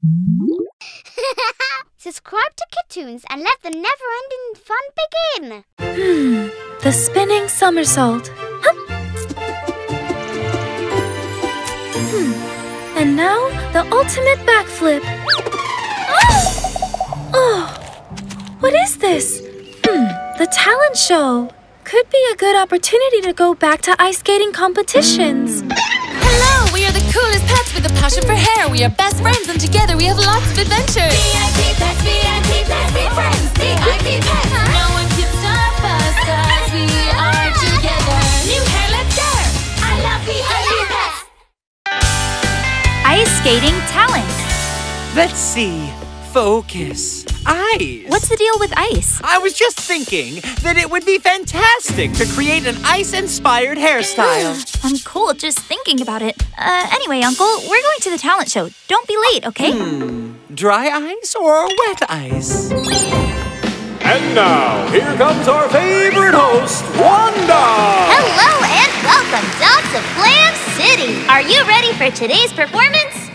Subscribe to Kitoons and let the never-ending fun begin. Hmm, the spinning somersault. Hmm, and now the ultimate backflip. Oh, what is this? Hmm, the talent show. Could be a good opportunity to go back to ice skating competitions. Hello, we are the coolest pets with a passion for hair. We are best friends and together we have lots of adventures. VIP pets, VIP pets, be friends, VIP pets. No one can stop us cause we are together. New hair, let's go. I love VIP pets. Ice skating talent. Let's see. Focus. Ice. What's the deal with ice? I was just thinking that it would be fantastic to create an ice-inspired hairstyle. I'm cool just thinking about it. Uh, anyway, Uncle, we're going to the talent show. Don't be late, okay? Hmm. Dry ice or wet ice? And now, here comes our favorite host, Wanda! Hello and welcome, dogs of Glam City. Are you ready for today's performance?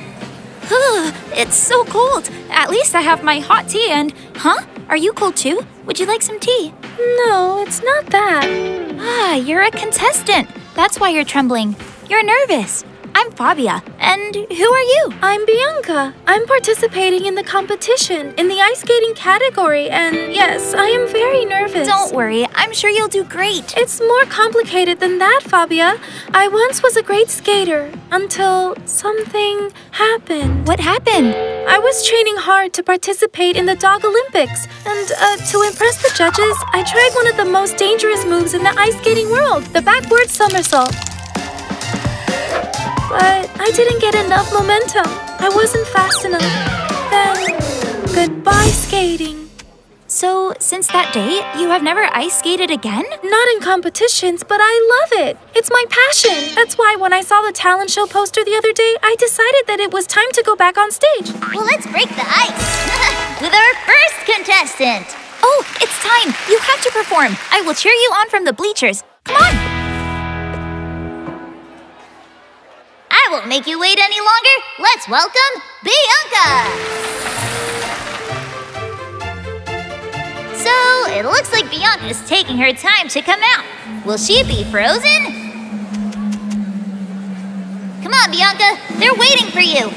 it's so cold. At least I have my hot tea and. Huh? Are you cold too? Would you like some tea? No, it's not that. Ah, you're a contestant. That's why you're trembling. You're nervous. I'm Fabia. And who are you? I'm Bianca. I'm participating in the competition in the ice skating category, and yes, I am very nervous. Don't worry, I'm sure you'll do great. It's more complicated than that, Fabia. I once was a great skater until something happened. What happened? I was training hard to participate in the Dog Olympics, and uh, to impress the judges, I tried one of the most dangerous moves in the ice skating world the backward somersault. But I didn't get enough momentum. I wasn't fast enough. Then, goodbye skating. So, since that day, you have never ice skated again? Not in competitions, but I love it. It's my passion. That's why when I saw the talent show poster the other day, I decided that it was time to go back on stage. Well, let's break the ice with our first contestant. Oh, it's time. You have to perform. I will cheer you on from the bleachers. Come on. I won't make you wait any longer. Let's welcome Bianca. So, it looks like Bianca's taking her time to come out. Will she be frozen? Come on, Bianca. They're waiting for you.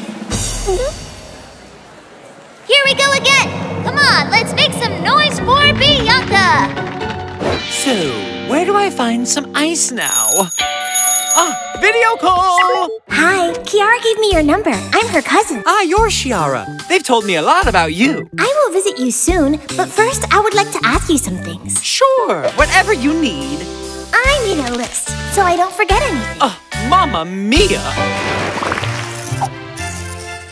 Here we go again. Come on, let's make some noise for Bianca. So, where do I find some ice now? Ah, video call! Hi, Kiara gave me your number. I'm her cousin. Ah, you're Shiara. They've told me a lot about you. I will visit you soon, but first I would like to ask you some things. Sure, whatever you need. I need a list, so I don't forget anything. Oh, Mamma Mia!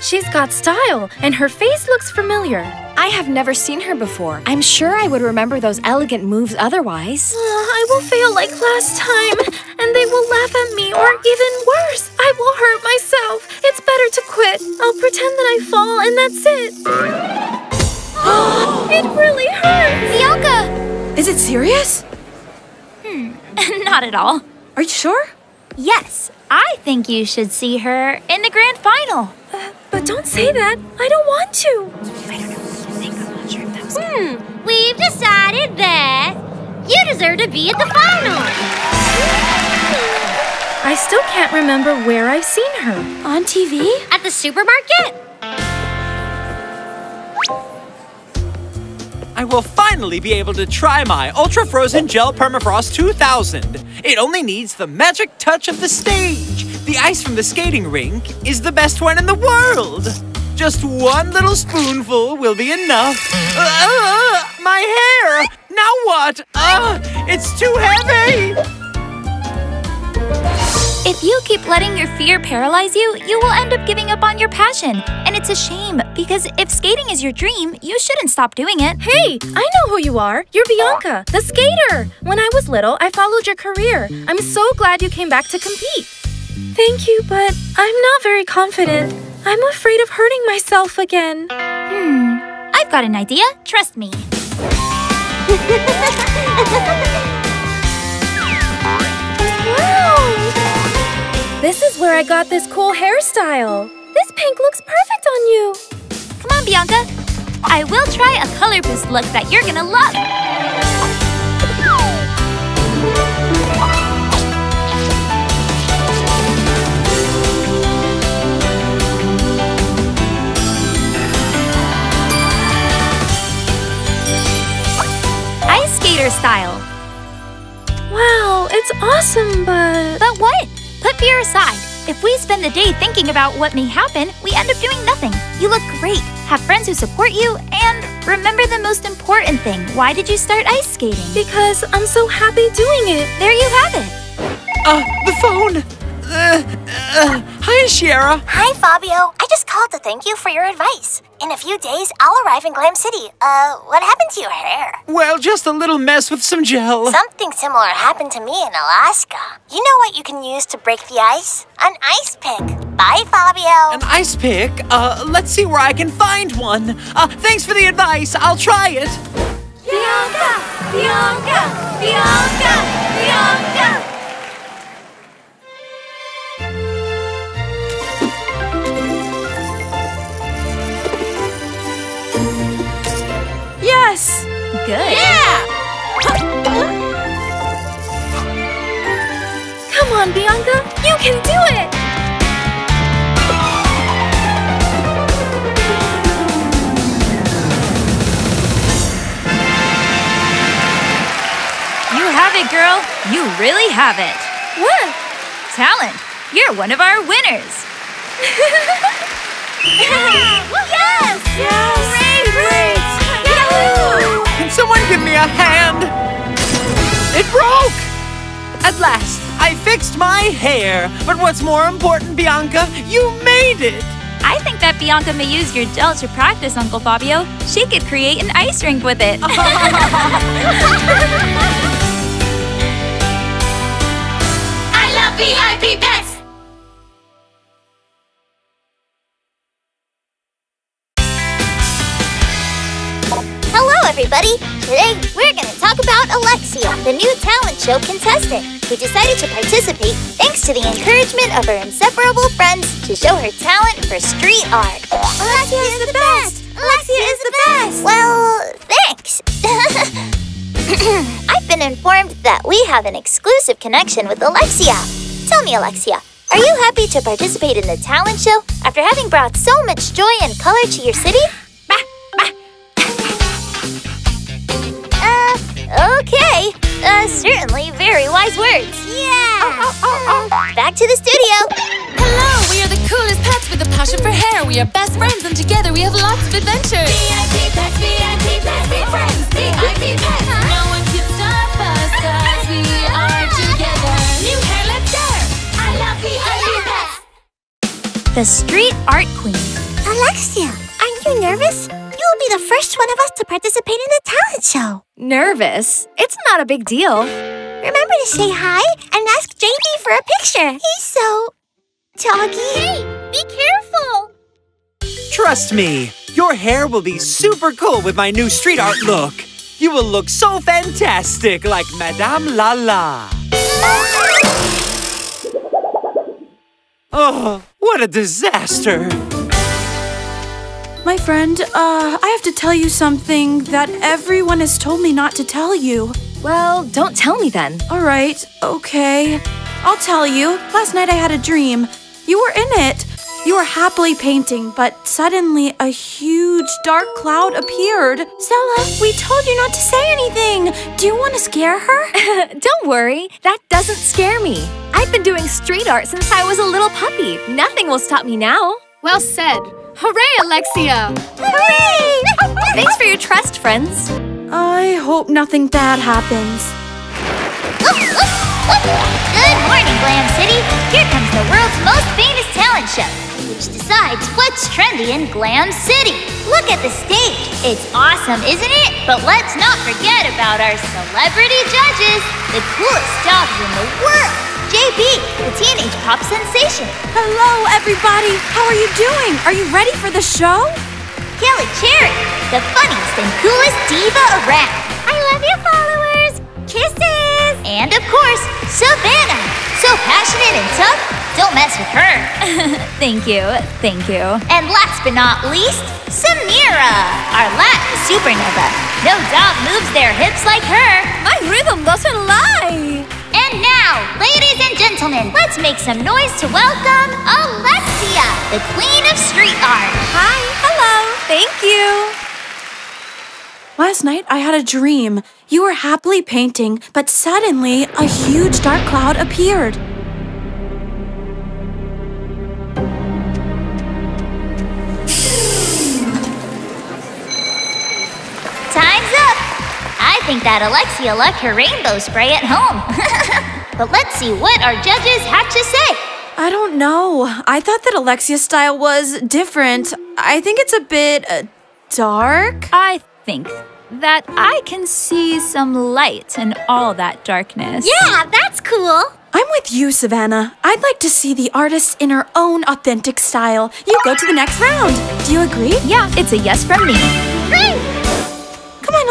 She's got style, and her face looks familiar. I have never seen her before. I'm sure I would remember those elegant moves otherwise. Uh, I will fail like last time, and they will laugh at me, or even worse, I will hurt myself. It's better to quit. I'll pretend that I fall, and that's it. it really hurts. Bianca! Is it serious? Hmm, not at all. Are you sure? Yes, I think you should see her in the grand final. Uh, but don't say that. I don't want to. I don't know. Hmm, we've decided that you deserve to be at the final. I still can't remember where I've seen her. On TV? At the supermarket? I will finally be able to try my Ultra Frozen Gel Permafrost 2000. It only needs the magic touch of the stage. The ice from the skating rink is the best one in the world. Just one little spoonful will be enough. Uh, my hair! Now what? Uh, it's too heavy! If you keep letting your fear paralyze you, you will end up giving up on your passion. And it's a shame, because if skating is your dream, you shouldn't stop doing it. Hey, I know who you are. You're Bianca, the skater. When I was little, I followed your career. I'm so glad you came back to compete. Thank you, but I'm not very confident. I'm afraid of hurting myself again. Hmm, I've got an idea. Trust me. wow! This is where I got this cool hairstyle. This pink looks perfect on you. Come on, Bianca. I will try a color boost look that you're gonna love. Ice style. Wow, it's awesome, but. But what? Put fear aside. If we spend the day thinking about what may happen, we end up doing nothing. You look great, have friends who support you, and remember the most important thing. Why did you start ice skating? Because I'm so happy doing it. There you have it. Uh, the phone! Uh, uh, hi, Sierra. Hi, Fabio. I just called to thank you for your advice. In a few days, I'll arrive in Glam City. Uh, what happened to your hair? Well, just a little mess with some gel. Something similar happened to me in Alaska. You know what you can use to break the ice? An ice pick. Bye, Fabio. An ice pick? Uh, let's see where I can find one. Uh, thanks for the advice. I'll try it. Bianca! Bianca! Bianca! Bianca! Yes! Good. Come on, Bianca! You can do it! You have it, girl. You really have it. What? Talent. You're one of our winners. Yes! At last, I fixed my hair. But what's more important, Bianca, you made it! I think that Bianca may use your gel to practice, Uncle Fabio. She could create an ice rink with it. I love VIP the new talent show contestant, who decided to participate thanks to the encouragement of her inseparable friends to show her talent for street art. Alexia is the best! Alexia is the best! Well, thanks! I've been informed that we have an exclusive connection with Alexia. Tell me, Alexia, are you happy to participate in the talent show after having brought so much joy and color to your city? Uh, okay. Uh, certainly very wise words. Yeah. Back to the studio. Hello, we are the coolest pets with a passion for hair. We are best friends, and together we have lots of adventures. VIP pets, VIP pets, be friends. VIP pets. No one can stop us, cause we are together. New hair, let's share. I love VIP pets. the street art queen. Alexia, aren't you nervous? You'll be the first one of us to participate in the talent show. Nervous? It's not a big deal. Remember to say hi and ask JB for a picture. He's so doggy. Hey, be careful. Trust me, your hair will be super cool with my new street art look. You will look so fantastic like Madame Lala. Oh, what a disaster! My friend, uh, I have to tell you something that everyone has told me not to tell you. Well, don't tell me then. All right, okay. I'll tell you. Last night I had a dream. You were in it. You were happily painting, but suddenly a huge dark cloud appeared. Stella, we told you not to say anything. Do you want to scare her? Don't worry, that doesn't scare me. I've been doing street art since I was a little puppy. Nothing will stop me now. Well said. Hooray, Alexia! Hooray! Thanks for your trust, friends. I hope nothing bad happens. Good morning, Glam City. Here comes the world's most famous talent show, which decides what's trendy in Glam City. Look at the stage. It's awesome, isn't it? But let's not forget about our celebrity judges, the coolest jobs in the world. JB, the teenage pop sensation. Hello, everybody. How are you doing? Are you ready for the show? Kelly Cherry, the funniest and coolest diva around. I love you, followers. Kisses. And of course, Savannah, so passionate and tough, don't mess with her. Thank you, thank you. And last but not least, Samira, our Latin supernova. No dog moves their hips like her. My rhythm doesn't lie. And now, ladies and gentlemen, let's make some noise to welcome Alexia, the queen of street art. Hi, hello, thank you. Last night I had a dream. You were happily painting, but suddenly a huge dark cloud appeared. Think that Alexia left her rainbow spray at home. but let's see what our judges have to say. I don't know. I thought that Alexia's style was different. I think it's a bit uh, dark. I think that I can see some light in all that darkness. Yeah, that's cool. I'm with you, Savannah. I'd like to see the artist in her own authentic style. You go to the next round. Do you agree? Yeah, it's a yes from me.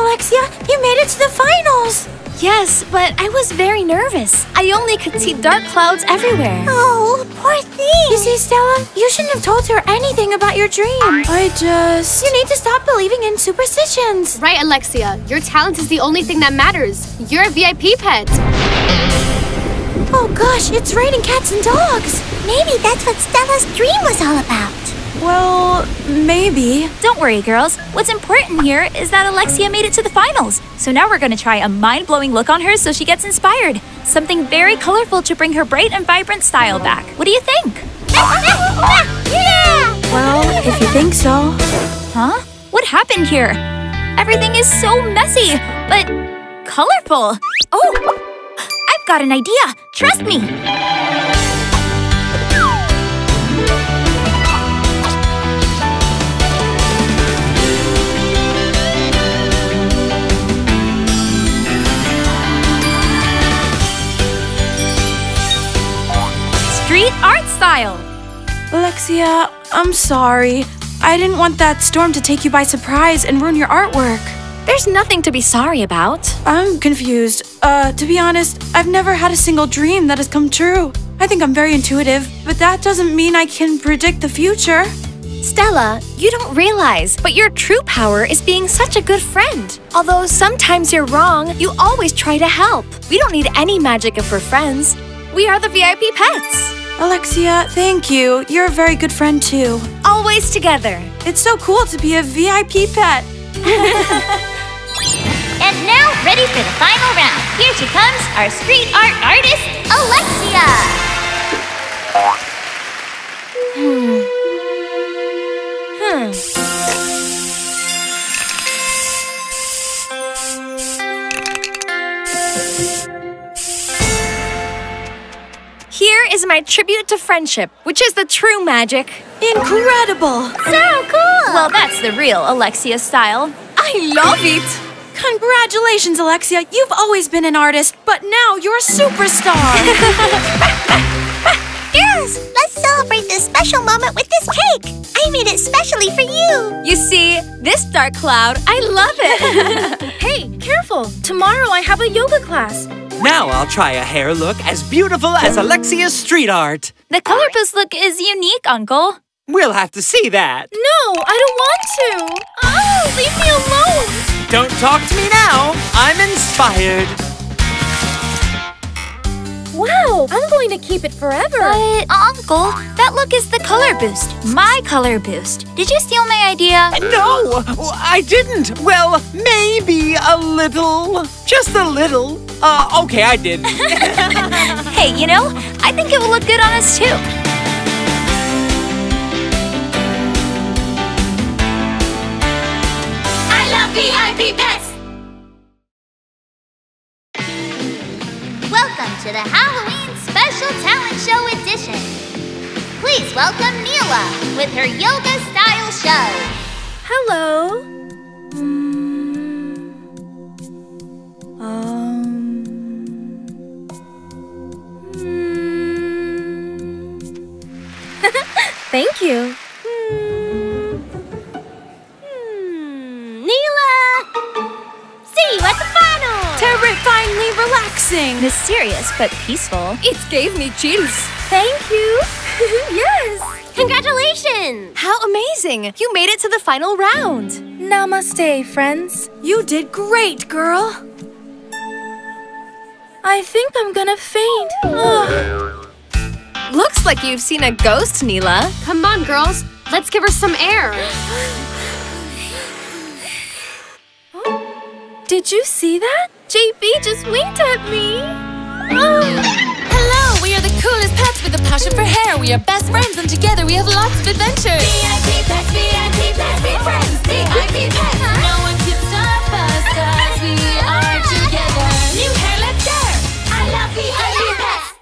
Great! Come on, Alexia. You made it to the finals. Yes, but I was very nervous. I only could see dark clouds everywhere. Oh, poor thing. You see, Stella, you shouldn't have told her anything about your dream. I just. You need to stop believing in superstitions. Right, Alexia. Your talent is the only thing that matters. You're a VIP pet. Oh gosh, it's raining cats and dogs. Maybe that's what Stella's dream was all about. Well, maybe. Don't worry, girls. What's important here is that Alexia made it to the finals. So now we're gonna try a mind blowing look on her so she gets inspired. Something very colorful to bring her bright and vibrant style back. What do you think? yeah! Well, if you think so. Huh? What happened here? Everything is so messy, but colorful. Oh! I've got an idea. Trust me. Street art style. Alexia, I'm sorry. I didn't want that storm to take you by surprise and ruin your artwork. There's nothing to be sorry about. I'm confused. Uh, to be honest, I've never had a single dream that has come true. I think I'm very intuitive, but that doesn't mean I can predict the future. Stella, you don't realize, but your true power is being such a good friend. Although sometimes you're wrong, you always try to help. We don't need any magic if we're friends. We are the VIP pets. Alexia, thank you. You're a very good friend too. Always together. It's so cool to be a VIP pet. And now, ready for the final round. Here she comes, our street art artist, Alexia. Hmm. Hmm. Is my tribute to friendship, which is the true magic. Incredible! So cool! Well, that's the real Alexia style. I love it! Congratulations, Alexia. You've always been an artist, but now you're a superstar. Girls, let's celebrate this special moment with this cake. I made it specially for you. You see, this dark cloud, I love it. hey, careful. Tomorrow I have a yoga class. Now I'll try a hair look as beautiful as Alexia's street art. The color boost look is unique, Uncle. We'll have to see that. No, I don't want to. Oh, leave me alone. Don't talk to me now. I'm inspired. Wow, I'm going to keep it forever. But, Uncle, that look is the color boost. My color boost. Did you steal my idea? No, I didn't. Well, maybe a little. Just a little. Uh, okay, I did. hey, you know, I think it will look good on us too. I love VIP the Halloween Special Talent Show edition. Please welcome Neela with her yoga style show. Hello. Um. Hmm. Thank you. Hmm. Hmm. Neela! See you at the! Terrifyingly relaxing. Mysterious but peaceful. It gave me chills. Thank you. yes. Congratulations! How amazing! You made it to the final round. Namaste, friends. You did great, girl. I think I'm gonna faint. Ugh. Looks like you've seen a ghost, Neela. Come on, girls. Let's give her some air. Did you see that? JB just winked at me. Hello, we are the coolest pets with a passion for hair. We are best friends and together we have lots of adventures. VIP pets, VIP pets, be friends. VIP pets. No one can stop us cause we are together. New hair, let's go. I love VIP pets.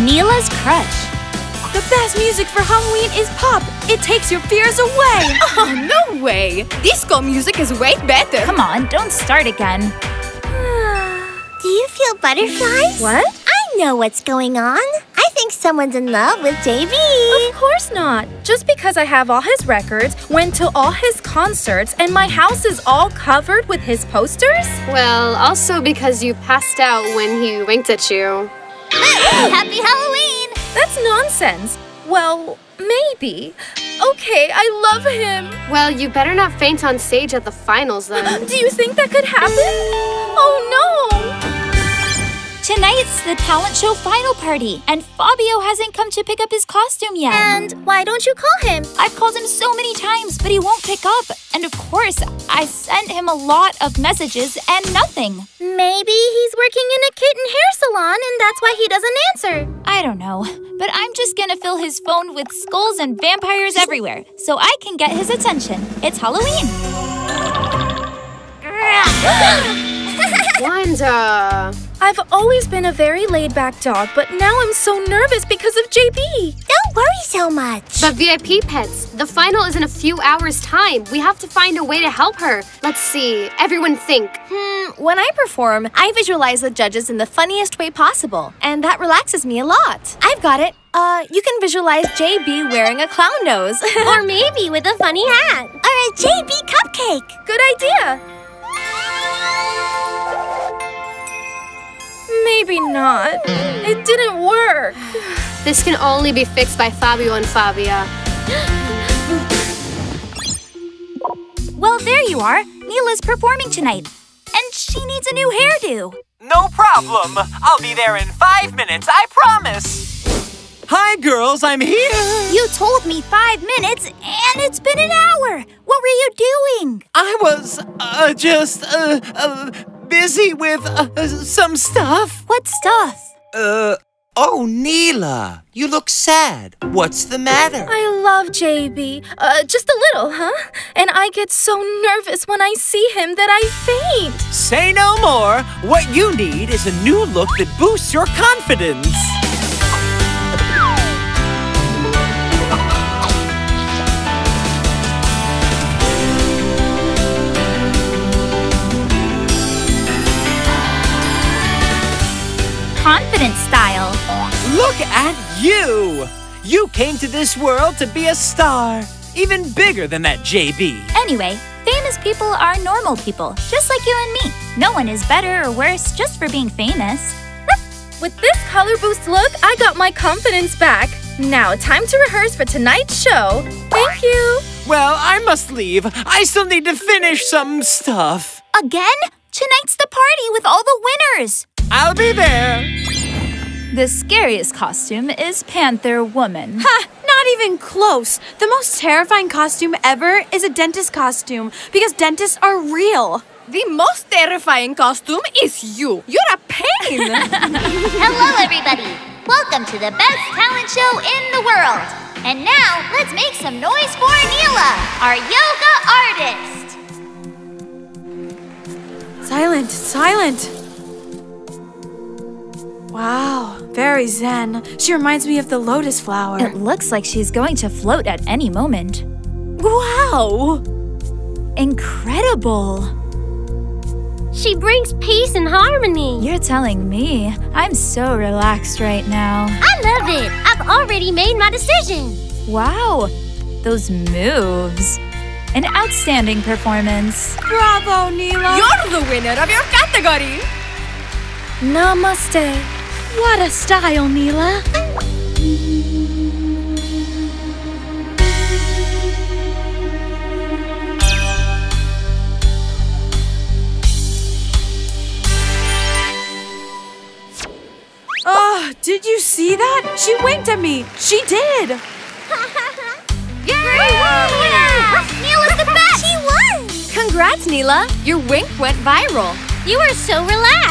Neela's crush. The best music for Halloween is pop. It takes your fears away. Oh, no way! Disco music is way better. Come on, don't start again. Do you feel butterflies? What? I know what's going on. I think someone's in love with JB. Of course not. Just because I have all his records, went to all his concerts, and my house is all covered with his posters? Well, also because you passed out when he winked at you. Happy Halloween! That's nonsense. Well, maybe. Okay, I love him. Well, you better not faint on stage at the finals then. Do you think that could happen? Oh no! Tonight's the talent show final party, and Fabio hasn't come to pick up his costume yet. And why don't you call him? I've called him so many times, but he won't pick up. And of course, I sent him a lot of messages and nothing. Maybe he's working in a kitten hair salon and that's why he doesn't answer. I don't know, but I'm just gonna fill his phone with skulls and vampires everywhere so I can get his attention. It's Halloween. Wanda. I've always been a very laid back dog, but now I'm so nervous because of JB. Don't worry so much. But VIP pets, the final is in a few hours' time. We have to find a way to help her. Let's see. Everyone think. Hmm, when I perform, I visualize the judges in the funniest way possible, and that relaxes me a lot. I've got it. Uh, you can visualize JB wearing a clown nose. or maybe with a funny hat. Or a JB cupcake. Good idea. Maybe not. It didn't work. This can only be fixed by Fabio and Fabia. Well, there you are. Neela's performing tonight, and she needs a new hairdo. No problem. I'll be there in five minutes, I promise. Hi, girls, I'm here. You told me five minutes, and it's been an hour. What were you doing? I was uh, just uh, uh, busy with uh, some stuff. What stuff? Uh, oh, Neela, you look sad. What's the matter? I love JB. Uh, just a little, huh? And I get so nervous when I see him that I faint. Say no more. What you need is a new look that boosts your confidence. Confident style. Look at you! You came to this world to be a star, even bigger than that JB. Anyway, famous people are normal people, just like you and me. No one is better or worse just for being famous. With this color boost look, I got my confidence back. Now, time to rehearse for tonight's show. Thank you. Well, I must leave. I still need to finish some stuff. Again? Tonight's the party with all the winners. I'll be there. The scariest costume is Panther Woman. Ha! Not even close. The most terrifying costume ever is a dentist costume because dentists are real. The most terrifying costume is you. You're a pain. Hello, everybody. Welcome to the best talent show in the world. And now, let's make some noise for Neela, our yoga artist. Silent, silent. Wow, very zen. She reminds me of the lotus flower. It looks like she's going to float at any moment. wow. Incredible. She brings peace and harmony. You're telling me. I'm so relaxed right now. I love it. I've already made my decision. Wow, those moves. An outstanding performance. Bravo, Neela. You're the winner of your category. Namaste. What a style, Neela. Oh, did you see that? She winked at me. She did. Neela's the best! She was! Congrats, Neela. Your wink went viral. You are so relaxed.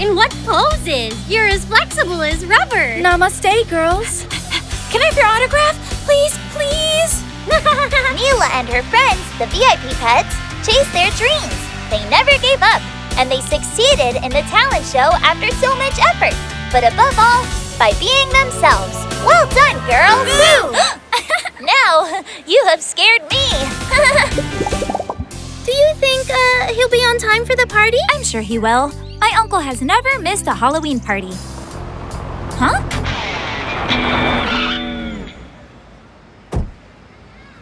In what poses? You're as flexible as rubber. Namaste, girls. Can I have your autograph? Please, please. Neela and her friends, the VIP pets, chased their dreams. They never gave up, and they succeeded in the talent show after so much effort. But above all, by being themselves. Well done, girls! now, you have scared me. Do you think uh, he'll be on time for the party? I'm sure he will. My uncle has never missed a Halloween party. Huh?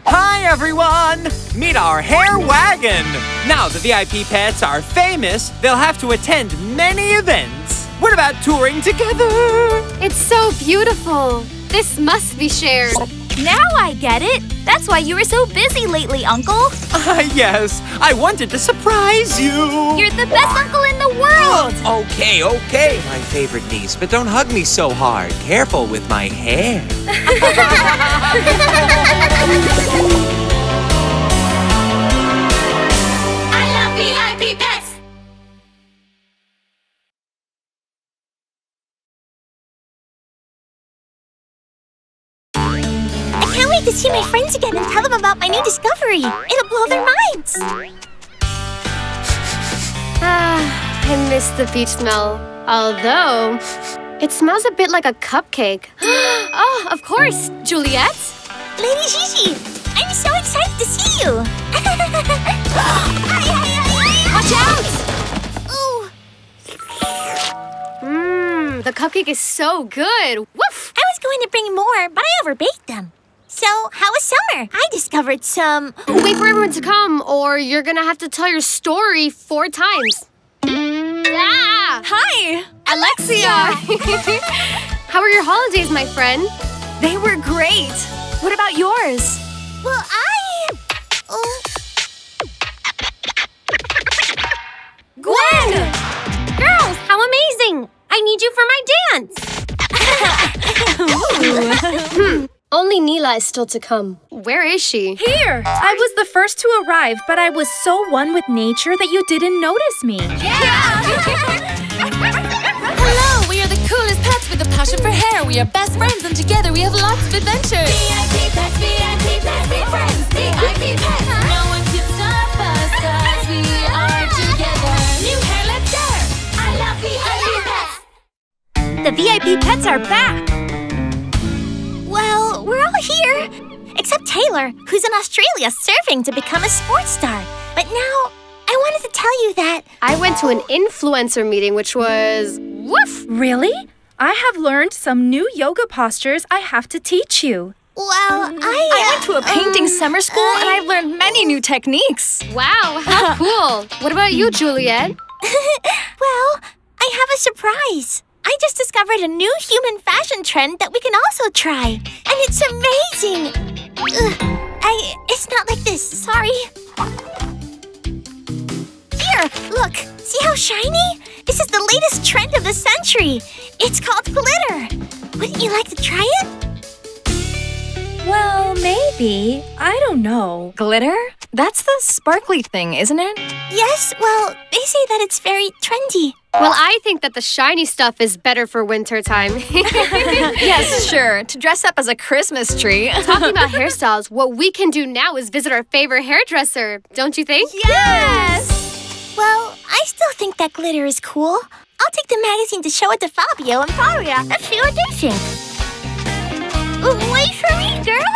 Hi, everyone! Meet our hair wagon! Now the VIP pets are famous, they'll have to attend many events. What about touring together? It's so beautiful. This must be shared. Now I get it. That's why you were so busy lately, Uncle. Ah, yes. I wanted to surprise you. You're the best uncle in the world. Okay, okay, my favorite niece, but don't hug me so hard. Careful with my hair. to see my friends again and tell them about my new discovery. It'll blow their minds. Ah, I miss the beach smell. Although, it smells a bit like a cupcake. oh, of course, Juliet. Lady Gigi, I'm so excited to see you. Watch out! Ooh, Mmm, the cupcake is so good. Woof! I was going to bring more, but I overbaked them. So, how was summer? I discovered some. Wait for everyone to come, or you're gonna have to tell your story four times. Ah! Hi. Alexia! How are your holidays, my friend? They were great. What about yours? Well, I. Oh, Gwen! Girls, how amazing! I need you for my dance! Only Neela is still to come. Where is she? Here! I was the first to arrive, but I was so one with nature that you didn't notice me. Yeah! Hello, we are the coolest pets with a passion for hair. We are best friends, and together we have lots of adventures. Taylor, who's in Australia surfing to become a sports star. But now, I wanted to tell you that. I went to an influencer meeting, which was woof. Really? I have learned some new yoga postures I have to teach you. Well, I. I went to a painting um, summer school and I've learned many new techniques. Wow, how cool! What about you, Juliet? well, I have a surprise. I just discovered a new human fashion trend that we can also try. And it's amazing. Ugh, I. It's not like this. Sorry. Here, look. See how shiny? This is the latest trend of the century. It's called glitter. Wouldn't you like to try it? Well, maybe. I don't know. Glitter? That's the sparkly thing, isn't it? Yes, well, they say that it's very trendy. Well, I think that the shiny stuff is better for winter time. yes, sure. To dress up as a Christmas tree. Talking about hairstyles, what we can do now is visit our favorite hairdresser, don't you think? Yes! Well, I still think that glitter is cool. I'll take the magazine to show it to Fabio and Fabia at the audition. Wait for me, girl!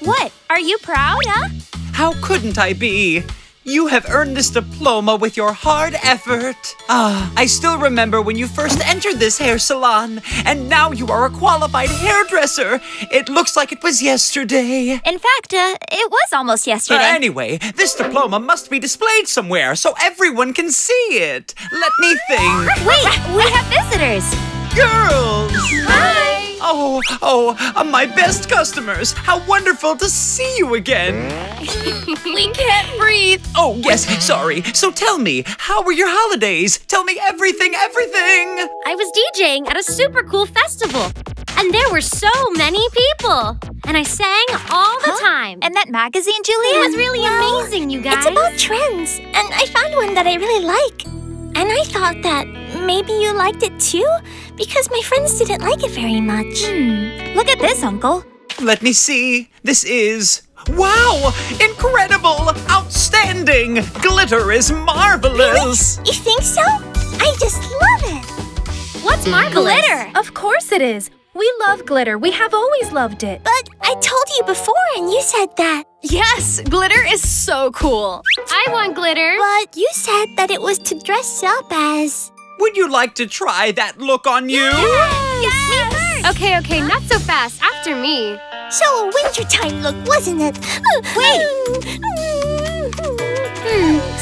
What? Are you proud, huh? How couldn't I be? You have earned this diploma with your hard effort. Ah, I still remember when you first entered this hair salon, and now you are a qualified hairdresser. It looks like it was yesterday. In fact, uh, it was almost Uh, yesterday. anyway, this diploma must be displayed somewhere so everyone can see it. Let me think. Wait, we have visitors. Girls! Hi. Oh, oh, uh, my best customers. How wonderful to see you again. we can't breathe. Oh, yes, sorry. So tell me, how were your holidays? Tell me everything, everything. I was DJing at a super cool festival, and there were so many people. And I sang all the time. And that magazine, Julia? It was really amazing, you guys. It's about trends, and I found one that I really like. And I thought that maybe you liked it too, because my friends didn't like it very much. Hmm. Look at this, Uncle. Let me see. This is. Wow! Incredible! Outstanding! Glitter is marvelous! You think so? I just love it. What's marvelous? Glitter! Of course it is. We love glitter. We have always loved it. But I told you before, and you said that. Yes, glitter is so cool. I want glitter. But you said that it was to dress up as. Would you like to try that look on you? Yes! me first. Okay, okay, not so fast. After me. So a wintertime look, wasn't it? Hmm,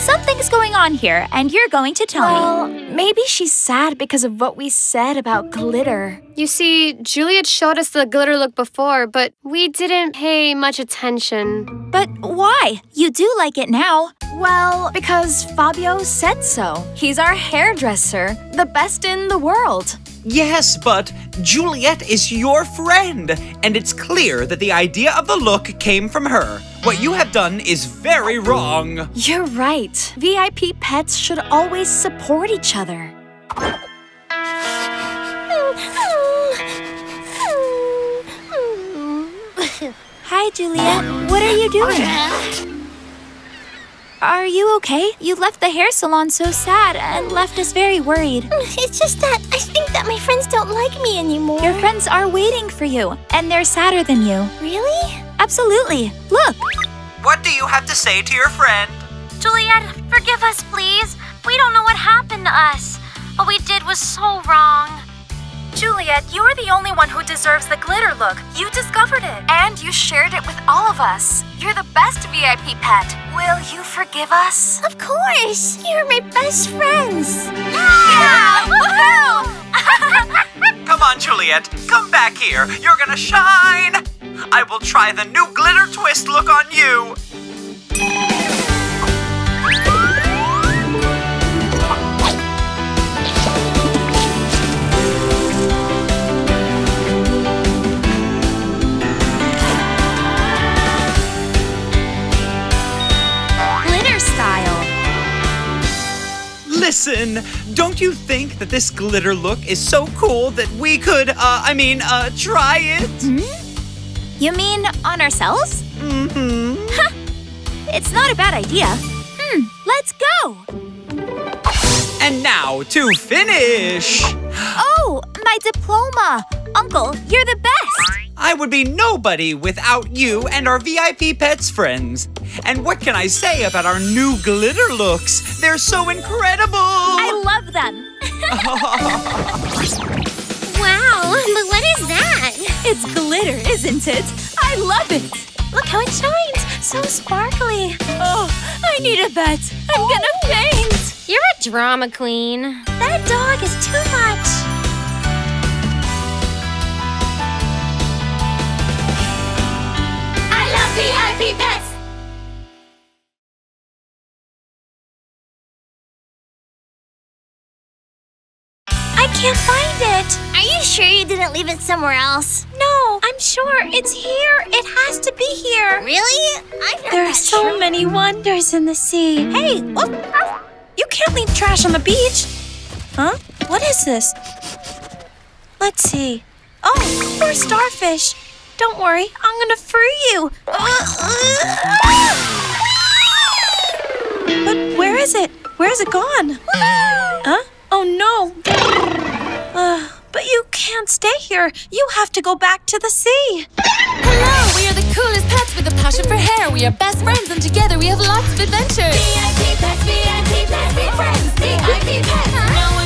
something's going on here, and you're going to tell me. Well, me. maybe she's sad because of what we said about glitter. You see, Juliet showed us the glitter look before, but we didn't pay much attention. But why? You do like it now. Well, because Fabio said so. He's our hairdresser, the best in the world. Yes, but Juliet is your friend, and it's clear that the idea of the look came from her. What you have done is very wrong. You're right. VIP pets should always support each other. Hi, Juliet. What are you doing? Are you okay? You left the hair salon so sad and left us very worried. It's just that I think that my friends don't like me anymore. Your friends are waiting for you, and they're sadder than you. Really? Absolutely. Look. What do you have to say to your friend? Juliet, forgive us, please. We don't know what happened to us. What we did was so wrong. Juliet, you're the only one who deserves the glitter look. You discovered it, and you shared it with all of us. You're the best VIP pet. Will you forgive us? Of course! You're my best friends! Yeah! Woohoo! Come on, Juliet. Come back here. You're gonna shine. I will try the new glitter twist look on you. Listen, don't you think that this glitter look is so cool that we could, uh, I mean, uh, try it? You mean on ourselves? Mm-hmm. It's not a bad idea. Hmm, let's go. And now to finish. Oh, my diploma. Uncle, you're the best. I would be nobody without you and our VIP Pets friends. And what can I say about our new glitter looks? They're so incredible! I love them. Wow, but what is that? It's glitter, isn't it? I love it. Look how it shines! So sparkly! Oh, I need a vet. I'm gonna faint. You're a drama queen. That dog is too much! VIP pets. I can't find it! Are you sure you didn't leave it somewhere else? No, I'm sure it's here. It has to be here. Really? There are so sure. many wonders in the sea. Hey, what? You can't leave trash on the beach. Huh? What is this? Let's see. Oh, poor starfish. Don't worry, I'm gonna free you. but where is it? Where's it gone? huh? Oh no. Uh, but you can't stay here. You have to go back to the sea. Hello, we are the coolest pets with a passion for hair. We are best friends and together we have lots of adventures. VIP pets, VIP pets, be friends, VIP pets.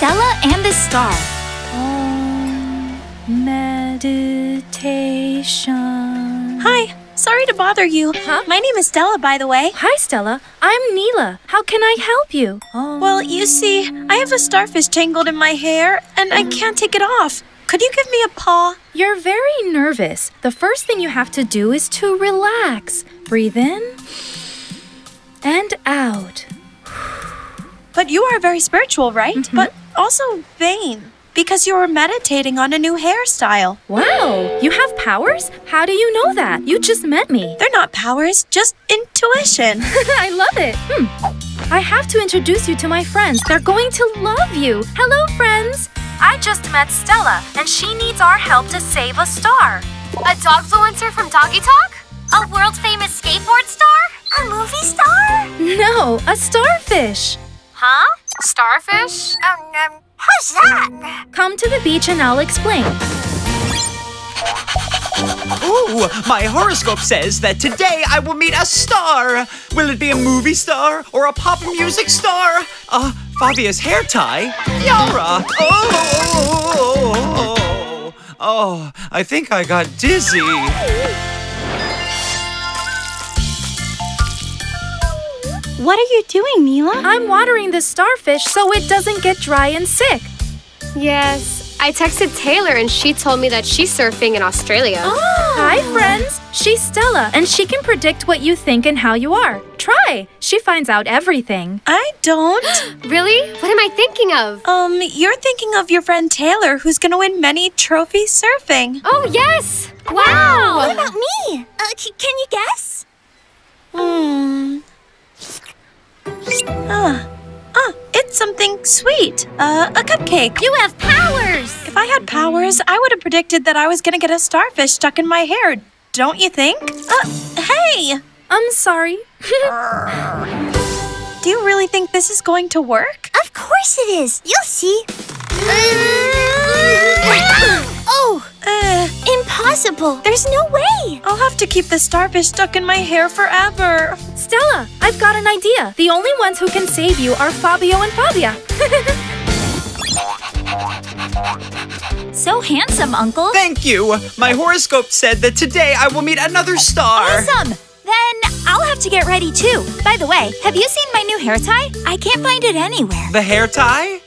Stella and the star. Meditation. Hi. Sorry to bother you. Huh? My name is Stella, by the way. Hi, Stella. I'm Neela. How can I help you? Well, you see, I have a starfish tangled in my hair, and I can't take it off. Could you give me a paw? You're very nervous. The first thing you have to do is to relax. Breathe in and out. But you are very spiritual, right? Mm-hmm. But also vain. Because you are meditating on a new hairstyle. Wow, you have powers? How do you know that? You just met me. They're not powers, just intuition. I love it. Hmm. I have to introduce you to my friends. They're going to love you. Hello, friends. I just met Stella, and she needs our help to save a star. A dogfluencer from Doggy Talk? A world famous skateboard star? A movie star? No, a starfish. Huh? Starfish? Um, um, who's that? Come to the beach and I'll explain. Ooh, my horoscope says that today I will meet a star. Will it be a movie star or a pop music star? Uh, Fabia's hair tie? Yara! Oh, oh, oh, oh, oh, I think I got dizzy. What are you doing, Neela? I'm watering the starfish so it doesn't get dry and sick. Yes, I texted Taylor and she told me that she's surfing in Australia. Oh. Hi, friends. She's Stella, and she can predict what you think and how you are. Try. She finds out everything. I don't. Really? What am I thinking of? Um, you're thinking of your friend Taylor, who's gonna win many trophies surfing. Oh, yes! What Wow! What about me? Uh, can you guess? Hmm. Ah. Ah, it's something sweet. Uh, a cupcake. You have powers! If I had powers, I would have predicted that I was gonna get a starfish stuck in my hair. Don't you think? Uh, hey! I'm sorry. Do you really think this is going to work? Of course it is. You'll see. oh, Uh, impossible. There's no way. I'll have to keep the starfish stuck in my hair forever. Stella, I've got an idea. The only ones who can save you are Fabio and Fabia. So handsome, Uncle. Thank you. My horoscope said that today I will meet another star. Awesome! Then I'll have to get ready too. By the way, have you seen my new hair tie? I can't find it anywhere. The hair tie?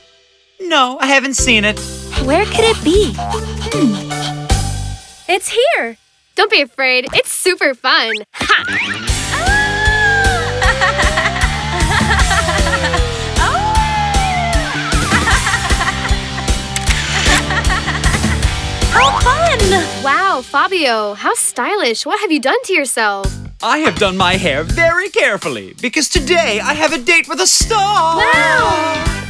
No, I haven't seen it. Where could it be? It's here. Don't be afraid, it's super fun. Ha! Ah! How fun! Wow, Fabio, how stylish. What have you done to yourself? I have done my hair very carefully because today I have a date with a star.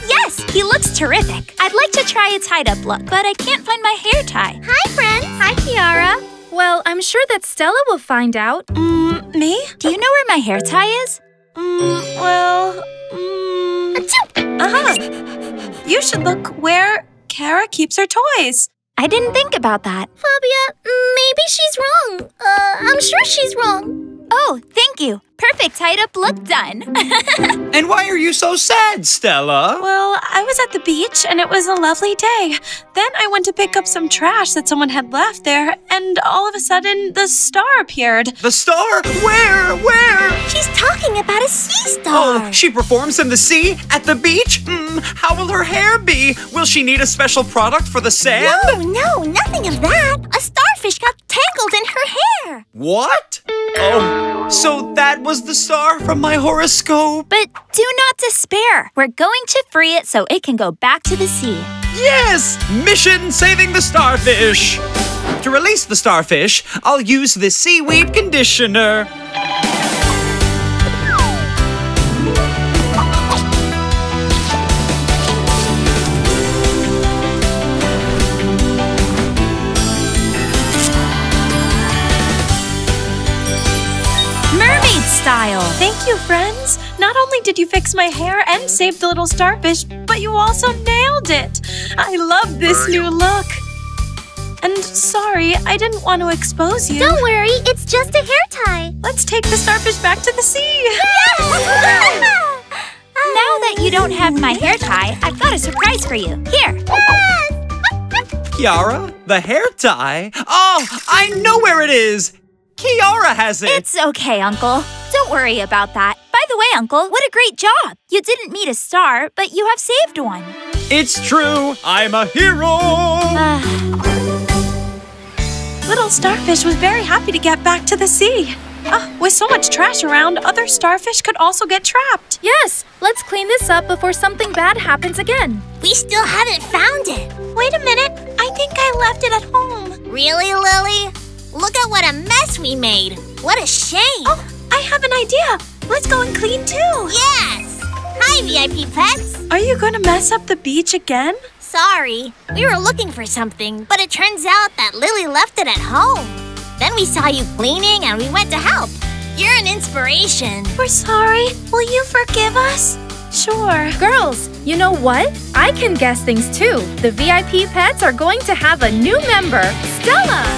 Yes, he looks terrific. I'd like to try a tied up look, but I can't find my hair tie. Hi, friends. Hi, Kiara. Well, I'm sure that Stella will find out. Mm, me? Do you know where my hair tie is? Mm, well, mm, uh-huh. You should look where Kiara keeps her toys. I didn't think about that. Fabia, maybe she's wrong. Uh, I'm sure she's wrong. Oh, thank you. Perfect tied up look done. And why are you so sad, Stella? Well, I was at the beach and it was a lovely day. Then I went to pick up some trash that someone had left there, and all of a sudden, the star appeared. The star? Where? Where? She's talking about a sea star. Oh, she performs in the sea? At the beach? Hmm, how will her hair be? Will she need a special product for the sand? No, no, nothing of that. A starfish got tangled in her hair. What? Oh, so that was the star from my horoscope? but do not despair. We're going to free it so it can go back to the sea. Yes! Mission saving the starfish! To release the starfish, I'll use the seaweed conditioner. Style. Thank you, friends. Not only did you fix my hair and save the little starfish, but you also nailed it. I love this new look. And sorry, I didn't want to expose you. Don't worry, it's just a hair tie. Let's take the starfish back to the sea. now that you don't have my hair tie, I've got a surprise for you. Here. Kiara, the hair tie? Oh, I know where it is! Kiara has it! It's okay, Uncle. Don't worry about that. By the way, Uncle, what a great job! You didn't meet a star, but you have saved one. It's true! I'm a hero! Little Starfish was very happy to get back to the sea. Ah, with so much trash around, other starfish could also get trapped. Yes, let's clean this up before something bad happens again. We still haven't found it. Wait a minute. I think I left it at home. Really, Lily? Look at what a mess we made. What a shame. Oh, I have an idea. Let's go and clean too. Yes. Hi, VIP pets. Are you going to mess up the beach again? Sorry. We were looking for something, but it turns out that Lily left it at home. Then we saw you cleaning and we went to help. You're an inspiration. We're sorry. Will you forgive us? Sure. Girls, you know what? I can guess things too. The VIP pets are going to have a new member, Stella!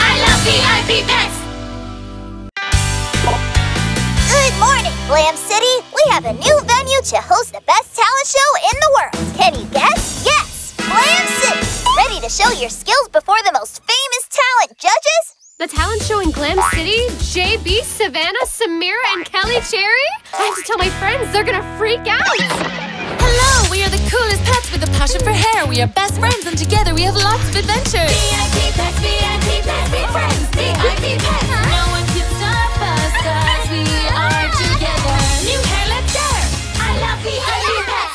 I love VIP pets. Good morning, Glam City. We have a new venue to host the best talent show in the world. Can you guess? Yes, Glam City. Ready to show your skills before the most famous talent judges? The talent show in Glam City? JB, Savannah, Samira, and Kelly Cherry? I have to tell my friends, they're gonna freak out! Hello, we are the coolest pets with a passion for hair. We are best friends and together we have lots of adventures. VIP pets, VIP pets, be friends. VIP pets. No one can stop us 'cause we are together. New hair, let's dare. I love VIP pets.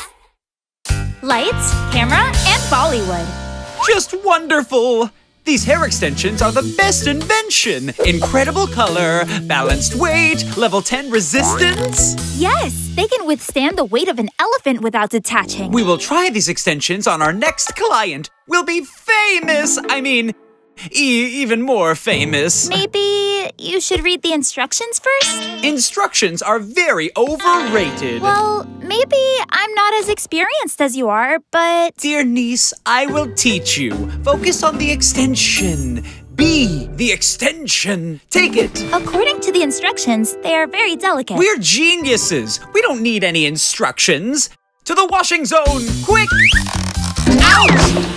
Lights, camera, and Bollywood. Just wonderful! These hair extensions are the best invention! Incredible color, balanced weight, level 10 resistance! Yes, they can withstand the weight of an elephant without detaching. We will try these extensions on our next client. We'll be famous! I mean, e- even more famous. Maybe you should read the instructions first? Instructions are very overrated. Well, maybe I'm not as experienced as you are, but. Dear niece, I will teach you. Focus on the extension. Be the extension. Take it. According to the instructions, they are very delicate. We're geniuses. We don't need any instructions. To the washing zone, quick! Out!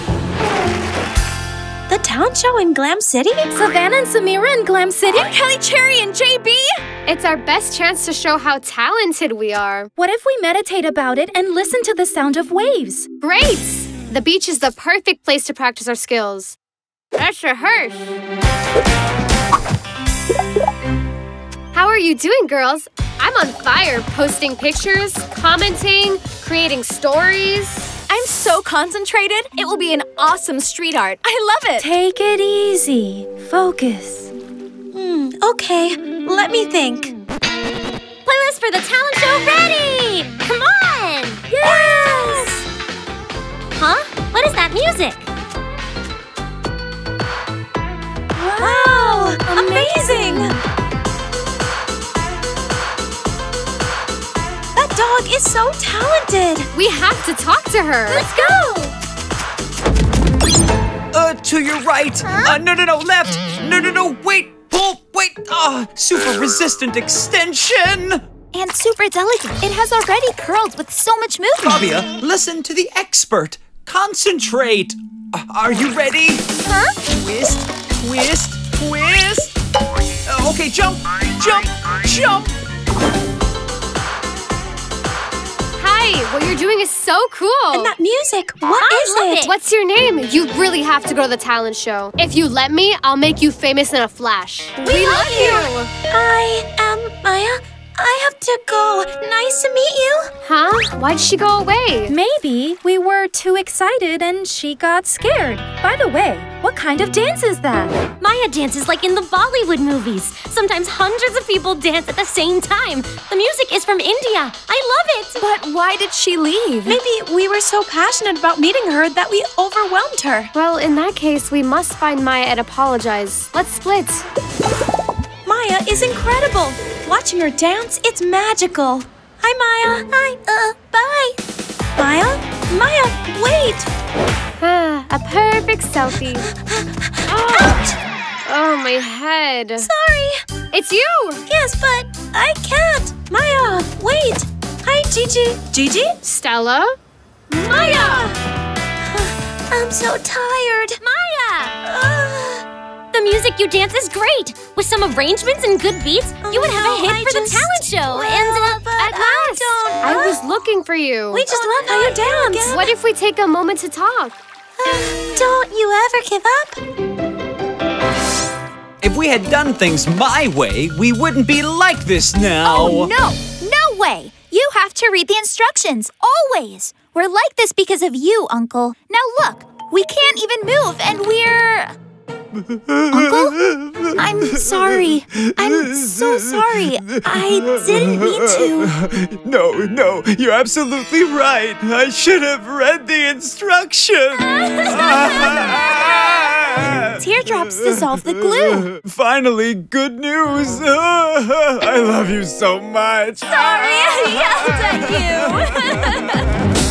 The talent show in Glam City? Savannah and Samira in Glam City? And Kelly Cherry and JB? It's our best chance to show how talented we are. What if we meditate about it and listen to the sound of waves? Great! The beach is the perfect place to practice our skills. Let's rehearse. How are you doing, girls? I'm on fire, posting pictures, commenting, creating stories. I'm so concentrated. It will be an awesome street art. I love it. Take it easy. Focus. Hmm, okay. Let me think. Playlist for the talent show ready! Come on! Yes! Huh? What is that music? Wow! Amazing! That dog is so talented! We have to talk to her. Let's go! Uh, to your right. Uh, no, no, no, left. No, no, no, wait. Pull, wait. Ah, super resistant extension. And super delicate. It has already curled with so much movement. Fabia, listen to the expert. Concentrate. Uh, are you ready? Huh? Twist, twist, twist. Uh, okay, jump, jump, jump. What you're doing is so cool. And that music, what I is it? it. What's your name? You really have to go to the talent show. If you let me, I'll make you famous in a flash. We love you! I am Maya. I have to go. Nice to meet you. Huh? Why'd she go away? Maybe we were too excited and she got scared. By the way, what kind of dance is that? Maya dances like in the Bollywood movies. Sometimes hundreds of people dance at the same time. The music is from India. I love it! But why did she leave? Maybe we were so passionate about meeting her that we overwhelmed her. Well, in that case, we must find Maya and apologize. Let's split. Maya is incredible. Watching her dance, it's magical. Hi, Maya. Hi, uh, bye. Maya? Maya, wait. Ah, a perfect selfie. Oh, oh, my head. Sorry. It's you! Yes, but I can't. Maya, wait. Hi, Gigi. Gigi? Stella? Maya! I'm so tired. Maya! The music you dance is great. With some arrangements and good beats, you would have no, a hit I for the talent show. Well, and uh, At I last! don't. I was looking for you. We just love how you dance. What if we take a moment to talk? Don't you ever give up? If we had done things my way, we wouldn't be like this now. Oh, no! No way! You have to read the instructions, always! We're like this because of you, Uncle. Now look, we can't even move, and we're. Uncle? I'm sorry. I'm so sorry. I didn't mean to. No, no, you're absolutely right. I should have read the instructions. Teardrops dissolve the glue. Finally, good news. I love you so much. Sorry, I yelled at you.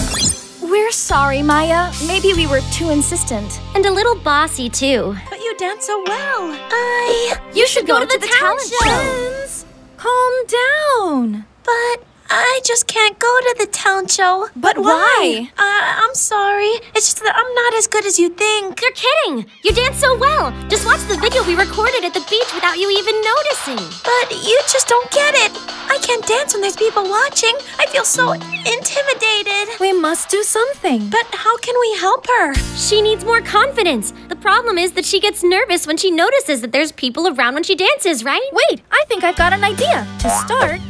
We're sorry, Maya. Maybe we were too insistent. and a little bossy too. But you dance so well. I. You should go to the talent show. Calm down. But I just can't go to the talent show. But why? Uh, I'm sorry. It's just that I'm not as good as you think. You're kidding! You dance so well! Just watch the video we recorded at the beach without you even noticing. But you just don't get it. I can't dance when there's people watching. I feel so intimidated. We must do something. But how can we help her? She needs more confidence. The problem is that she gets nervous when she notices that there's people around when she dances, right? Wait, I think I've got an idea. To start,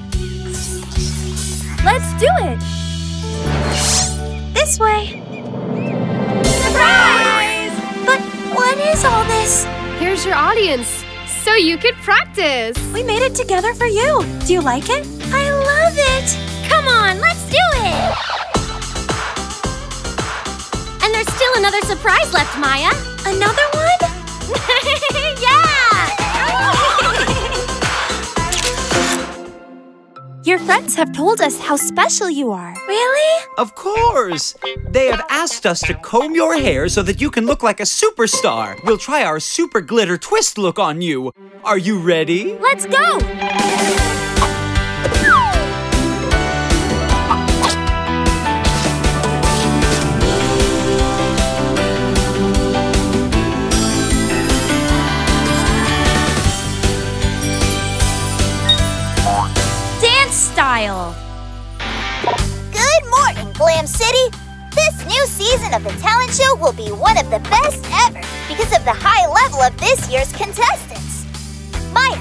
let's do it. This way. Surprise! But what is all this? Here's your audience, so you could practice. We made it together for you. Do you like it? I love it. Come on, let's do it! And there's still another surprise left, Maya. Another one? yeah! Your friends have told us how special you are. Really? Of course. They have asked us to comb your hair so that you can look like a superstar. We'll try our super glitter twist look on you. Are you ready? Let's go! Style. Good morning, Glam City! This new season of the talent show will be one of the best ever because of the high level of this year's contestants. Maya,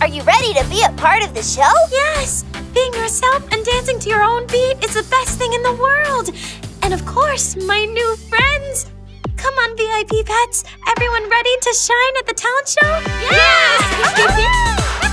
are you ready to be a part of the show? Yes. Being yourself and dancing to your own beat is the best thing in the world. And of course, my new friends. Come on, VIP pets. Everyone ready to shine at the talent show? Yes!